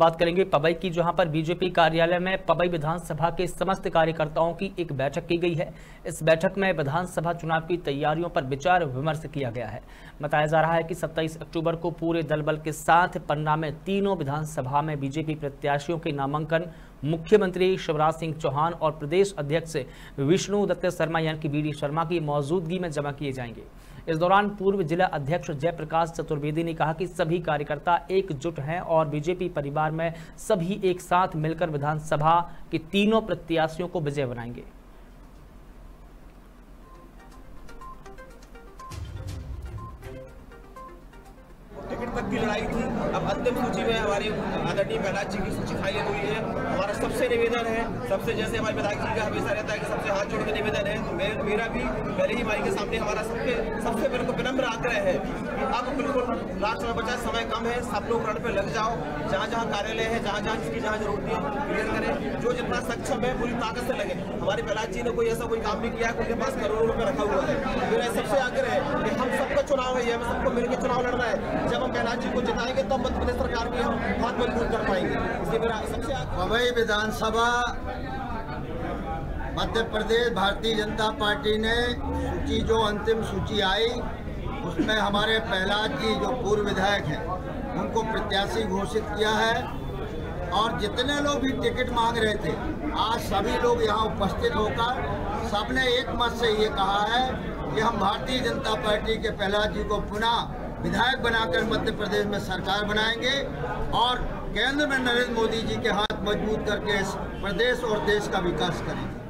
बात करेंगे पबई की, जहाँ पर बीजेपी कार्यालय में पबई विधानसभा के समस्त कार्यकर्ताओं की एक बैठक की गई है। इस बैठक में विधानसभा चुनाव की तैयारियों पर विचार विमर्श किया गया है। बताया जा रहा है कि 27 अक्टूबर को पूरे दल बल के साथ पन्ना में तीनों विधानसभा में बीजेपी प्रत्याशियों के नामांकन, मुख्यमंत्री शिवराज सिंह चौहान और प्रदेश अध्यक्ष विष्णु दत्त शर्मा यानी कि बी शर्मा की मौजूदगी में जमा किए जाएँगे। इस दौरान पूर्व जिला अध्यक्ष जयप्रकाश चतुर्वेदी ने कहा कि सभी कार्यकर्ता एकजुट हैं और बीजेपी परिवार में सभी एक साथ मिलकर विधानसभा के तीनों प्रत्याशियों को विजय बनाएँगे। टिकट तक की लड़ाई थी। अब अंतिम सूची में हमारे आदरणीय प्रहलाद जी की सूची फाइनल हुई है। हमारा सबसे निवेदन है, सबसे जैसे हमारे विधायक जी का हमेशा रहता है कि सबसे हाथ जोड़ के निवेदन है। तो मे- मेरा भी पहले ही माई के सामने हमारा सबके, सबसे मेरे को विनम्र आग्रह है कि अब बिल्कुल लास्ट में बचा, समय कम है। सब लोग रण पे लग जाओ। जहाँ जहाँ कार्यालय है, जहाँ जहाँ जिसकी जहाँ ज़रूरत है क्लियर करें। जो जितना सक्षम है, पूरी ताकत से लगे। हमारे प्रहलाद जी ने कोई ऐसा कोई काम नहीं किया है उनके पास करोड़ों रुपए रखा हुआ है। मेरा सबसे आग्रह है कि हम सबका चुनाव है, ये हमें सबको मिलकर चुनाव लड़ना है। जब हम प्रहलाद जी को जिताएँगे तो मध्य प्रदेश सरकार की हम हाथ मज़बूत कर पाएँगे। इसलिए मेरा सबसे पवई विधानसभा, मध्य प्रदेश भारतीय जनता पार्टी ने सूची, जो अंतिम सूची आई, उसमें हमारे प्रहलाद जी जो पूर्व विधायक हैं, उनको प्रत्याशी घोषित किया है। और जितने लोग भी टिकट मांग रहे थे, आज सभी लोग यहाँ उपस्थित होकर सबने एक मत से ये कहा है कि हम भारतीय जनता पार्टी के प्रहलाद जी को पुनः विधायक बनाकर मध्य प्रदेश में सरकार बनाएँगे और केंद्र में नरेंद्र मोदी जी के हाथ मज़बूत करके इस प्रदेश और देश का विकास करेंगे।